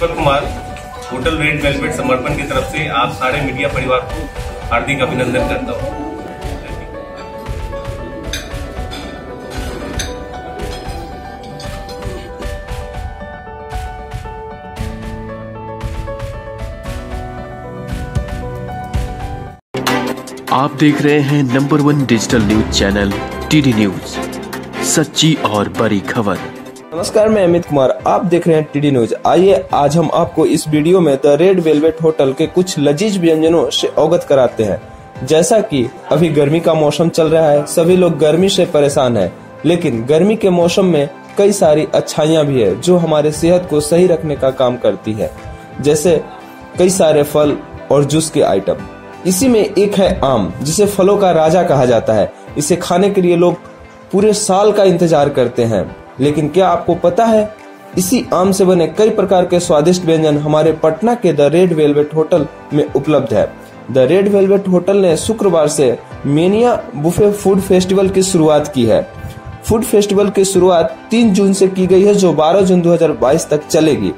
Deepak Kumar, hotel red velvet Samarpan की तरफ़ से आप सारे मीडिया परिवार को हार्दिक अभिनंदन करता हूँ। आप देख रहे हैं number one digital news channel TD news. सच्ची और बड़ी खबर। नमस्कार, मैं अमित कुमार। आप देख रहे हैं टीडी न्यूज़। आइए, आज हम आपको इस वीडियो में द रेड वेलवेट होटल के कुछ लजीज व्यंजनों से अवगत कराते हैं। जैसा कि अभी गर्मी का मौसम चल रहा है, सभी लोग गर्मी से परेशान हैं, लेकिन गर्मी के मौसम में कई सारी अच्छाइयाँ भी है, जो हमारे सेहत को सही रखने का काम करती है। जैसे कई सारे फल और जूस के आइटम। इसी में एक है आम, जिसे फलों का राजा कहा जाता है। इसे खाने के लिए लोग पूरे साल का इंतज़ार करते हैं। लेकिन क्या आपको पता है, इसी आम से बने कई प्रकार के स्वादिष्ट व्यंजन हमारे पटना के द रेड वेलवेट होटल में उपलब्ध है। द रेड वेलवेट होटल ने शुक्रवार से मेनिया बुफे फ़ूड फेस्टिवल की शुरुआत की है। फ़ूड फेस्टिवल की शुरुआत 3 जून से की गई है, जो 12 जून 2022 तक चलेगी।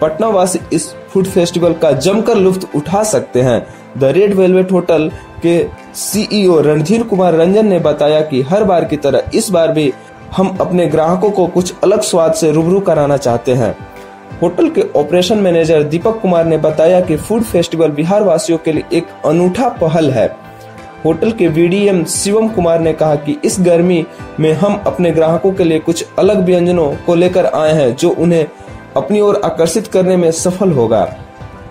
पटना वासी इस फ़ूड फेस्टिवल का जमकर लुफ्त उठा सकते हैं। द रेड वेलवेट होटल के सीईओ रणधीर कुमार रंजन ने बताया कि हर बार की तरह इस बार भी हम अपने ग्राहकों को कुछ अलग स्वाद से रूबरू कराना चाहते हैं। होटल के ऑपरेशन मैनेजर दीपक कुमार ने बताया कि फ़ूड फेस्टिवल बिहार वासियों के लिए एक अनूठा पहल है। होटल के वीडीएम शिवम कुमार ने कहा कि इस गर्मी में हम अपने ग्राहकों के लिए कुछ अलग व्यंजनों को लेकर आए हैं, जो उन्हें अपनी ओर आकर्षित करने में सफल होगा।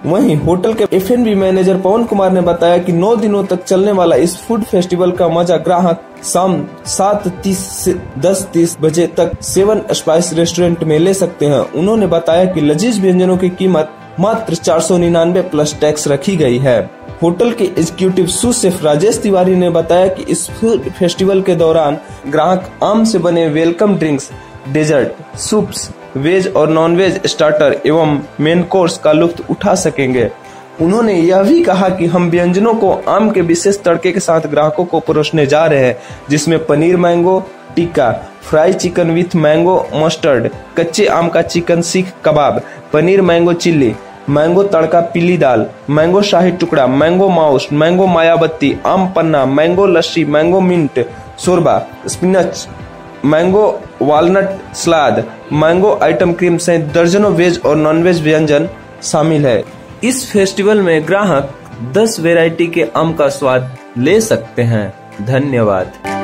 वहीं होटल के एफएनबी मैनेजर पवन कुमार ने बताया कि 9 दिनों तक चलने वाला इस फ़ूड फेस्टिवल का मज़ा ग्राहक शाम सात तीस से दस तीस बजे तक सेवन स्पाइस रेस्टोरेंट में ले सकते हैं। उन्होंने बताया कि लजीज व्यंजनों की कीमत मात्र चार सौ निन्यानवे प्लस टैक्स रखी गई है। होटल के एग्जीक्यूटिव सुशेफ राजेश तिवारी ने बताया कि इस फ़ूड फेस्टिवल के दौरान ग्राहक आम से बने welcome drinks dessert soups veg और नॉन वेज स्टार्टर एवं मेन कोर्स का लुत्फ उठा सकेंगे। उन्होंने यह भी कहा कि हम व्यंजनों को आम के विशेष तड़के के साथ ग्राहकों को परोसने जा रहे हैं, जिसमें paneer mango, tikka, fry chicken with mango mustard, कच्चे आम का chicken seekh kebab, paneer mango chilli, mango tadka पीली दाल, मैंगो शाही टुकड़ा, मैंगो माउस, मैंगो मायाबत्ती, आम पन्ना, mango lassi, mango mint, शोरबा, spinach mango walnut salad mango item cream सहित दर्जनों वेज और नॉन वेज व्यंजन शामिल है। इस फेस्टिवल में ग्राहक 10 वैरायटी के आम का स्वाद ले सकते हैं। धन्यवाद।